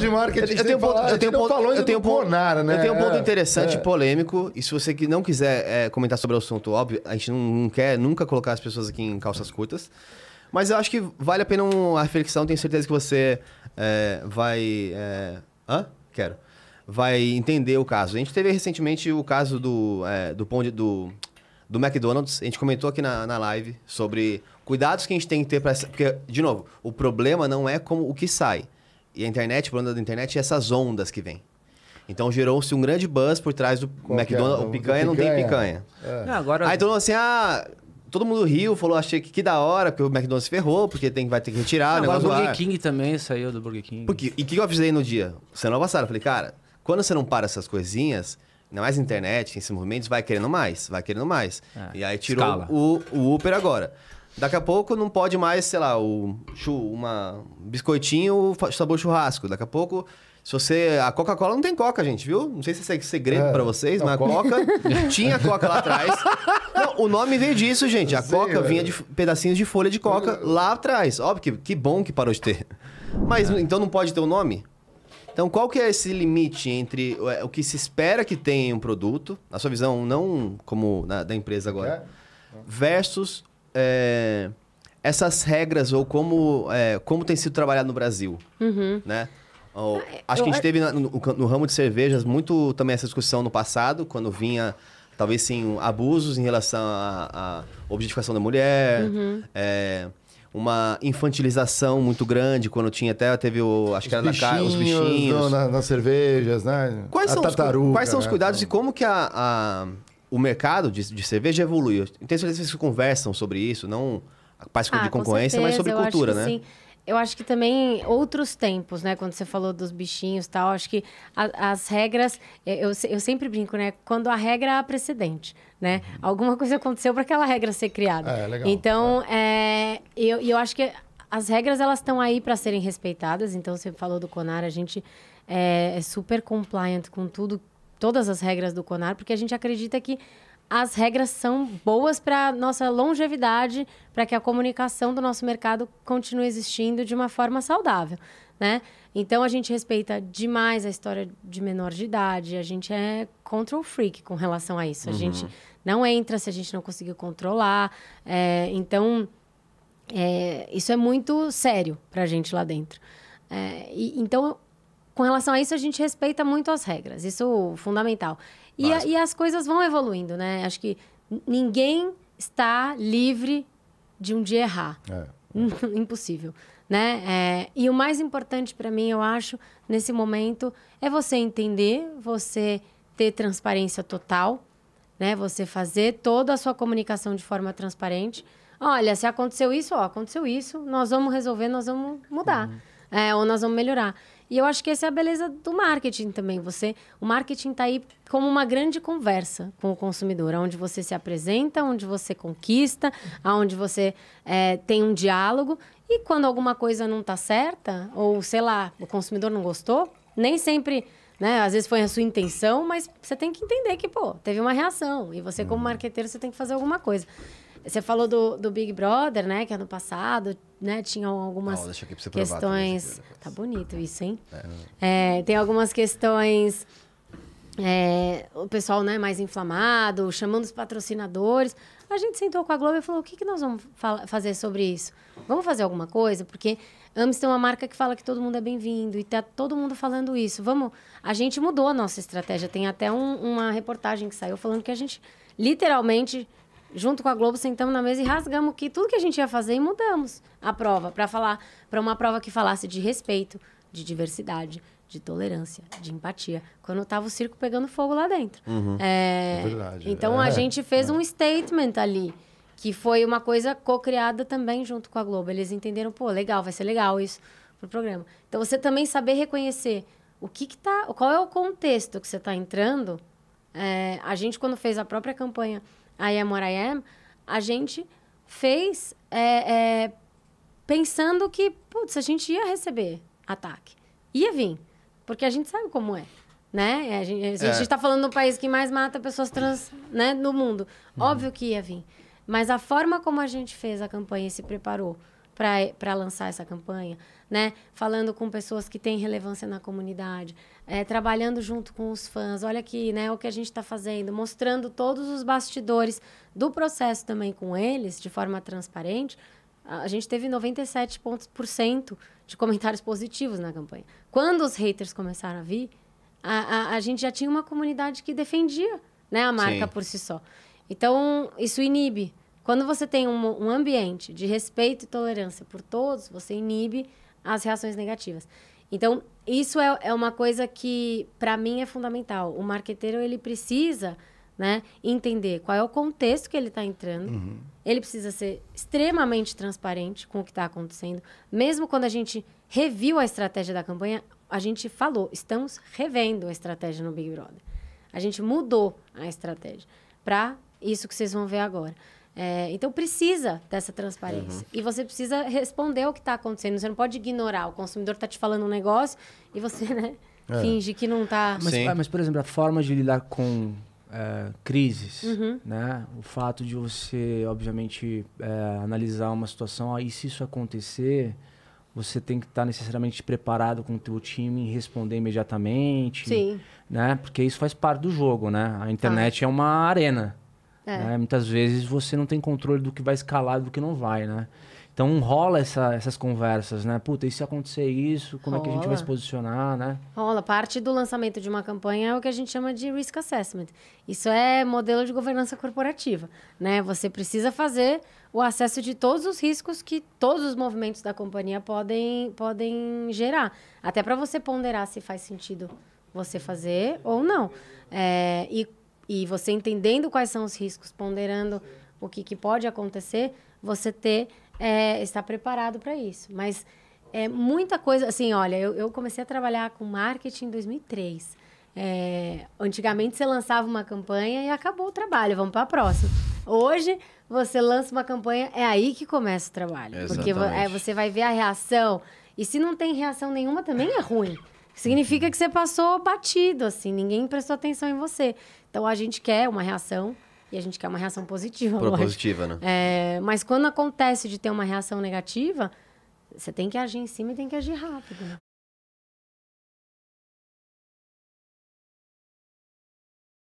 de marketing. Eu tenho um ponto, eu tenho ponto, falou eu tenho ponto, Conar, né? eu tenho um ponto É, interessante, é. polêmico. E se você que não quiser é, comentar sobre o assunto, óbvio, a gente não, não quer nunca colocar as pessoas aqui em calças curtas. Mas eu acho que vale a pena uma reflexão. Tenho certeza que você é, vai. é, Hã? Quero. Vai entender o caso. A gente teve recentemente o caso do, é, do pão de, do, do McDonald's. A gente comentou aqui na, na live sobre cuidados que a gente tem que ter para. Porque, de novo, o problema não é como o que sai. E a internet, o problema da internet é essas ondas que vêm. Então gerou-se um grande buzz por trás do Qual é? McDonald's. Do O picanha não tem picanha? É. Não, agora. Aí todo mundo assim, ah. Todo mundo riu, falou, achei que, que da hora, porque o McDonald's se ferrou, porque tem, vai ter que retirar o agora o Burger. King também saiu do Burger King. Porque, e o que eu avisei no dia? Semana passada, eu falei, cara, quando você não para essas coisinhas, ainda mais na internet, esses movimentos, vai querendo mais, vai querendo mais. É, e aí tirou escala. o, o Uber agora. Daqui a pouco não pode mais, sei lá, o uma um biscoitinho sabor churrasco. Daqui a pouco, se você. A Coca-Cola não tem Coca, gente, viu? Não sei se é segredo É, pra vocês, não, mas a Coca- tinha Coca lá atrás. Não, o nome veio disso, gente. A Eu sei, Coca velho. vinha de pedacinhos de folha de Coca lá atrás. Óbvio que, que bom que parou de ter. Mas então não pode ter o nome? Então, qual que é esse limite entre é, o que se espera que tenha um produto, na sua visão, não como na- da empresa agora, É? versus é, essas regras ou como, é, como tem sido trabalhado no Brasil, né? Ou- acho que a gente teve na- no, no ramo de cervejas muito também essa discussão no passado, quando vinha, talvez sim, abusos em relação à, à objetificação da mulher, é, uma infantilização muito grande, quando tinha até, teve o, acho que era da carne, os bichinhos. no- na- nas cervejas, né? Quais A são, os, tartaruga, quais são os né? cuidados e como que a, a- o mercado de, de cerveja evoluiu? Eu Tenho certeza que vocês conversam sobre isso, não a parte de Ah, com concorrência, mas sobre certeza, eu cultura, né? sim. Eu acho que também outros tempos, né? Quando você falou dos bichinhos e tal, acho que a- as regras, eu, eu sempre brinco, né? Quando a regra há precedente, né? Alguma coisa aconteceu para aquela regra ser criada. É, legal. Então, é, eu, e eu acho que as regras elas estão aí para serem respeitadas. Então, você falou do Conar, a gente é, é super compliant com tudo, todas as regras do Conar, porque a gente acredita que as regras são boas para nossa longevidade, para que a comunicação do nosso mercado continue existindo de uma forma saudável, né? Então a gente respeita demais a história de menor de idade, a gente é control freak com relação a isso. A gente não entra se a gente não conseguir controlar. é, então é, isso é muito sério para a gente lá dentro. É, e- então, com relação a isso, a gente respeita muito as regras. Isso é fundamental. E, a- e as coisas vão evoluindo, né? Acho que ninguém está livre de um dia errar. É. Impossível, né? É, e o mais importante para mim, eu acho, nesse momento, é você entender, você ter transparência total, né? Você fazer toda a sua comunicação de forma transparente. Olha, se aconteceu isso, ó, aconteceu isso, nós vamos resolver, nós vamos mudar, é, ou nós vamos melhorar. E eu acho que essa é a beleza do marketing também. Você, o marketing está aí como uma grande conversa com o consumidor, onde você se apresenta, onde você conquista, onde você é, tem um diálogo. E quando alguma coisa não está certa, ou sei lá, o consumidor não gostou, nem sempre, né? Às vezes foi a sua intenção, mas você tem que entender que, pô, teve uma reação. E você, como marqueteiro, você tem que fazer alguma coisa. Você falou do, do Big Brother, né? Que ano passado, né? Tinham algumas Ó, deixa aqui pra você provar questões. depois. Tá bonito isso, hein? É, tem algumas questões. é, o pessoal né, mais inflamado, chamando os patrocinadores. A gente sentou com a Globo e falou: o que, que nós vamos fazer sobre isso? Vamos fazer alguma coisa? Porque Amstel é uma marca que fala que todo mundo é bem-vindo e tá todo mundo falando isso. Vamos. A gente mudou a nossa estratégia. Tem até um- uma reportagem que saiu falando que a gente literalmente junto com a Globo, sentamos na mesa e rasgamos que tudo que a gente ia fazer e mudamos a prova para falar para uma prova que falasse de respeito, de diversidade, de tolerância, de empatia. Quando tava o circo pegando fogo lá dentro. É, É verdade. Então a É, gente fez um statement ali que foi uma coisa co-criada também junto com a Globo. Eles entenderam, pô, legal, vai ser legal isso pro programa. Então você também saber reconhecer o que, que tá, qual é o contexto que você está entrando. É, a gente quando fez a própria campanha I Am What I Am, a gente fez é, é, pensando que, putz, a gente ia receber ataque. Ia vir. Porque a gente sabe como é. Né? A gente a É. está falando do país que mais mata pessoas trans né, no mundo. Óbvio que ia vir. Mas a forma como a gente fez a campanha e se preparou para lançar essa campanha, né? Falando com pessoas que têm relevância na comunidade, é, trabalhando junto com os fãs. Olha aqui, né? O que a gente está fazendo, mostrando todos os bastidores do processo também com eles, de forma transparente. A gente teve 97% de comentários positivos na campanha. Quando os haters começaram a vir, a, a, a gente já tinha uma comunidade que defendia né, a marca Sim. por si só. Então, isso inibe. Quando você tem um, um ambiente de respeito e tolerância por todos, você inibe as reações negativas. Então, isso é, é uma coisa que, para mim, é fundamental. O marqueteiro, ele precisa né, entender qual é o contexto que ele está entrando. Uhum. Ele precisa ser extremamente transparente com o que está acontecendo. Mesmo quando a gente reviu a estratégia da campanha, a gente falou, estamos revendo a estratégia no Big Brother. A gente mudou a estratégia para isso que vocês vão ver agora. É, então precisa dessa transparência. Uhum. E você precisa responder ao que está acontecendo. Você não pode ignorar. O consumidor está te falando um negócio e você, né, é. finge que não está. Mas, mas, por exemplo, a forma de lidar com é, crises, uhum. né? O fato de você, obviamente, é, analisar uma situação, aí se isso acontecer, você tem que estar tá necessariamente preparado com o teu time e responder imediatamente, Sim. né? Porque isso faz parte do jogo, né? A internet ah. é uma arena. É. Né? Muitas vezes você não tem controle do que vai escalar e do que não vai, né? Então rola essa, essas conversas, né? Puta, e se acontecer isso, como rola. é que a gente vai se posicionar, né? Rola. Parte do lançamento de uma campanha é o que a gente chama de risk assessment. Isso é modelo de governança corporativa, né? Você precisa fazer o acesso de todos os riscos que todos os movimentos da companhia podem, podem gerar. Até para você ponderar se faz sentido você fazer ou não. É, e, e você entendendo quais são os riscos, ponderando o que, que pode acontecer, você ter é, estar preparado para isso. Mas é muita coisa. Assim, olha, eu, eu comecei a trabalhar com marketing em 2003. É, antigamente você lançava uma campanha e acabou o trabalho, vamos para a próxima. Hoje você lança uma campanha, é aí que começa o trabalho. Exatamente. Porque é, você vai ver a reação. E se não tem reação nenhuma, também é ruim. Significa que você passou batido, assim, ninguém prestou atenção em você. Então a gente quer uma reação e a gente quer uma reação positiva. Propositiva, né? É, mas quando acontece de ter uma reação negativa, você tem que agir em cima e tem que agir rápido. Né?